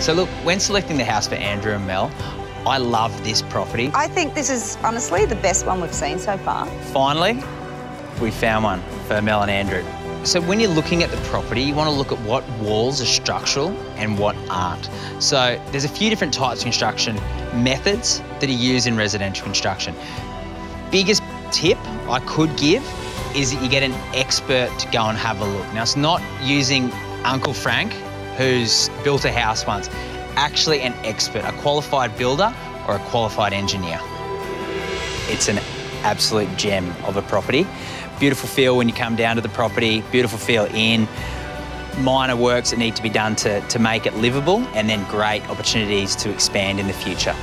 So look, when selecting the house for Andrew and Mel, I love this property. I think this is honestly the best one we've seen so far. Finally, we found one for Mel and Andrew. So when you're looking at the property, you want to look at what walls are structural and what aren't. So there's a few different types of construction methods that are used in residential construction. Biggest tip I could give is that you get an expert to go and have a look. Now, it's not using Uncle Frank, who's built a house once, actually an expert, a qualified builder or a qualified engineer. It's an absolute gem of a property. Beautiful feel when you come down to the property, beautiful feel in, minor works that need to be done to, to make it livable, and then great opportunities to expand in the future.